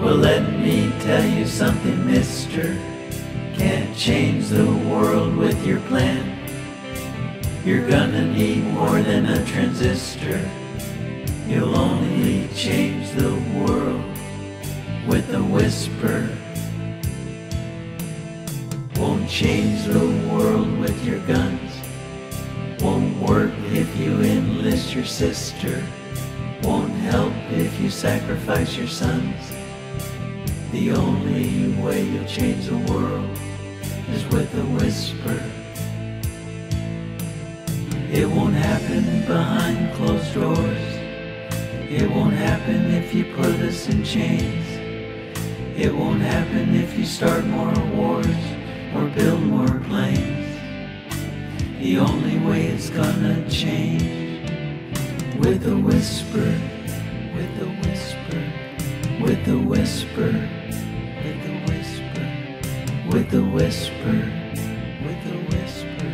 Well, let me tell you something, mister. Can't change the world with your plan. You're gonna need more than a transistor. You'll only change the world with a whisper. Won't change the world with your guns. Won't work if you enlist your sister. Won't help if you sacrifice your sons. The only way you'll change the world is with a whisper. It won't happen behind closed doors. It won't happen if you put us in chains. It won't happen if you start more wars or build more planes. The only way it's gonna change with a whisper, with a whisper, with a whisper, with a whisper, with a whisper.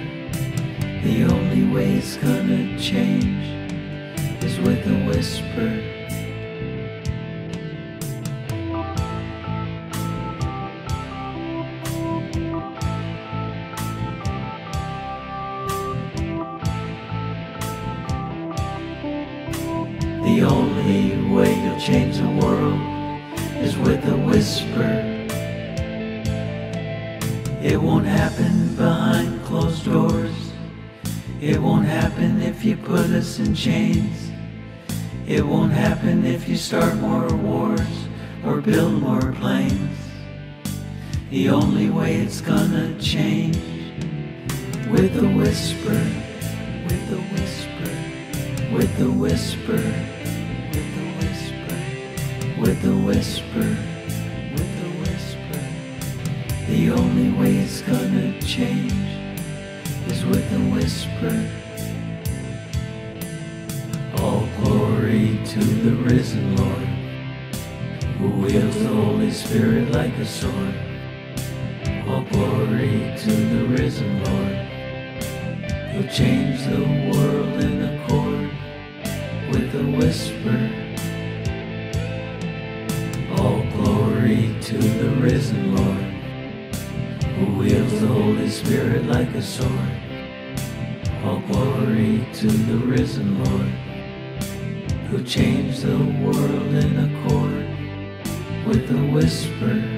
The only way it's gonna change is with a whisper. The only way you'll change the world is with a whisper. It won't happen behind closed doors. It won't happen if you put us in chains. It won't happen if you start more wars or build more planes. The only way it's gonna change with a whisper, with a whisper, with a whisper, with a whisper, with a whisper, with a whisper. The only way it's gonna change is with a whisper. All glory to the risen Lord, who wields the Holy Spirit like a sword. All glory to the risen Lord, who changed the world in accord with a whisper. All glory to the risen wields the Holy Spirit like a sword. All glory to the risen Lord, who changed the world in accord with a whisper.